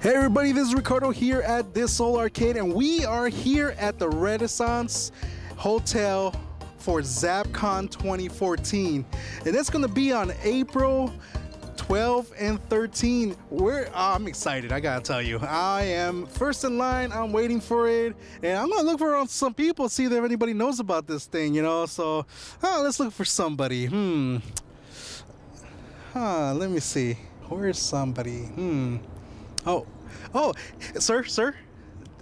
Hey everybody, this is Ricardo here at This Old Arcade, and we are here at the Renaissance Hotel for ZapCon 2014. And it's gonna be on April 12 and 13. We're oh, I'm excited, I gotta tell you. I am first in line, I'm waiting for it, and I'm gonna look for some people, see if anybody knows about this thing, you know. So oh, let's look for somebody. Hmm. Huh, let me see. Where's somebody? Hmm. Oh, oh, sir, sir.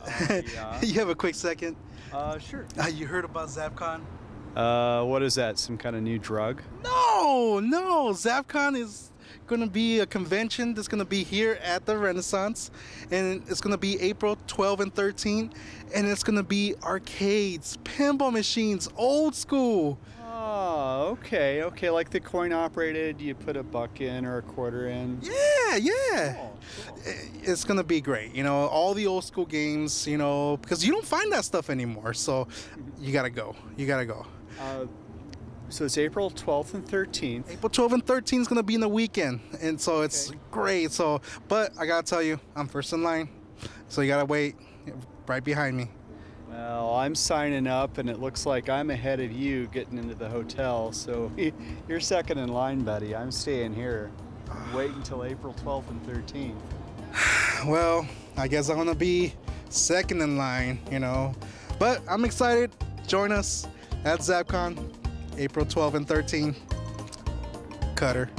Uh, yeah. you have a quick second. Uh, sure. Uh, you heard about ZapCon? Uh, what is that? Some kind of new drug? No, no. ZapCon is going to be a convention that's going to be here at the Renaissance, and it's going to be April 12 and 13, and it's going to be arcades, pinball machines, old school. Okay, okay. Like the coin operated, you put a buck in or a quarter in. Yeah, yeah. Oh, cool. It's gonna be great. You know, all the old school games. You know, because you don't find that stuff anymore. So you gotta go. You gotta go. Uh, so it's April 12th and 13th. April 12th and 13 is gonna be in the weekend, and so it's Okay. great. So, but I gotta tell you, I'm first in line, so you gotta wait right behind me. Well, I'm signing up, and it looks like I'm ahead of you getting into the hotel. So you're second in line, buddy. I'm staying here. Wait until April 12th and 13th. Well, I guess I'm gonna be second in line. You know, but I'm excited. Join us at ZapCon, April 12th and 13th. Cutter.